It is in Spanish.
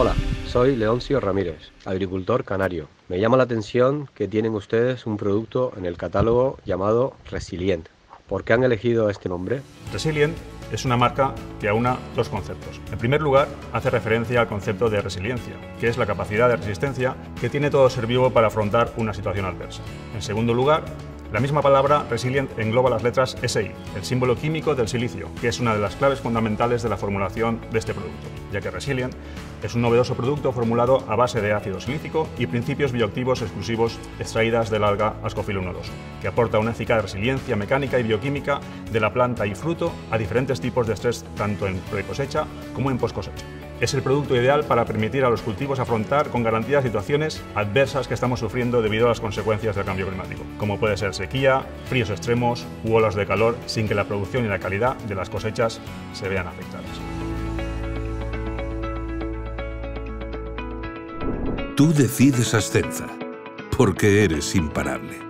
Hola, soy Leoncio Ramírez, agricultor canario. Me llama la atención que tienen ustedes un producto en el catálogo llamado Resilient. ¿Por qué han elegido este nombre? Resilient es una marca que aúna dos conceptos. En primer lugar, hace referencia al concepto de resiliencia, que es la capacidad de resistencia que tiene todo ser vivo para afrontar una situación adversa. En segundo lugar, la misma palabra resilient engloba las letras SI, el símbolo químico del silicio, que es una de las claves fundamentales de la formulación de este producto, ya que resilient es un novedoso producto formulado a base de ácido silícico y principios bioactivos exclusivos extraídas del alga Ascophyllum nodoso, que aporta una eficaz resiliencia mecánica y bioquímica de la planta y fruto a diferentes tipos de estrés tanto en pre cosecha como en post cosecha. Es el producto ideal para permitir a los cultivos afrontar con garantía situaciones adversas que estamos sufriendo debido a las consecuencias del cambio climático, como puede ser sequía, fríos extremos u olas de calor, sin que la producción y la calidad de las cosechas se vean afectadas. Tú decides Ascenza, porque eres imparable.